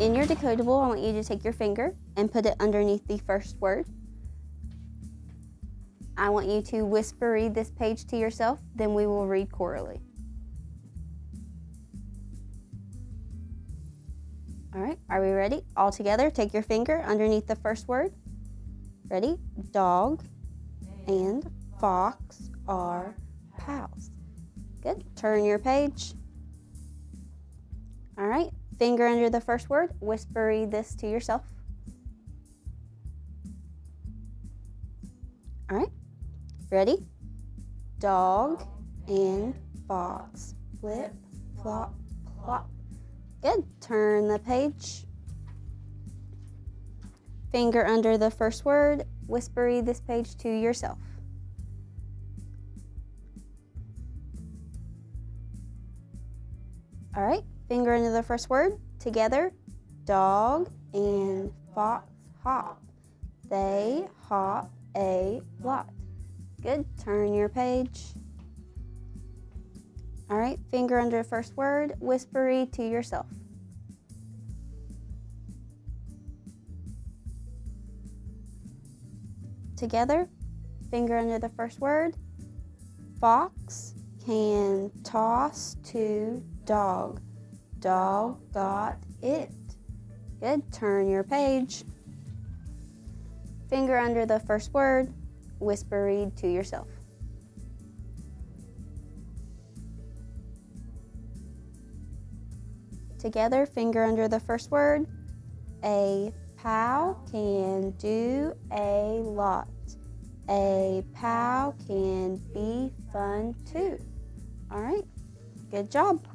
In your decodable, I want you to take your finger and put it underneath the first word. I want you to whisper read this page to yourself, then we will read chorally. All right, are we ready? All together, take your finger underneath the first word. Ready? Dog and fox are pals. Good. Turn your page. All right, finger under the first word. Whisper this to yourself. All right, ready? Dog and fox. Flip, flop, plop. Good. Turn the page. Finger under the first word. Whisper read this page to yourself. All right. Finger under the first word. Together. Dog and fox hop. They hop a lot. Good. Turn your page. All right, finger under the first word, whispery to yourself. Together, finger under the first word. Fox can toss to dog. Dog got it. Good, turn your page. Finger under the first word, whisper read to yourself. Together, finger under the first word. A pal can do a lot. A pal can be fun too. All right, good job.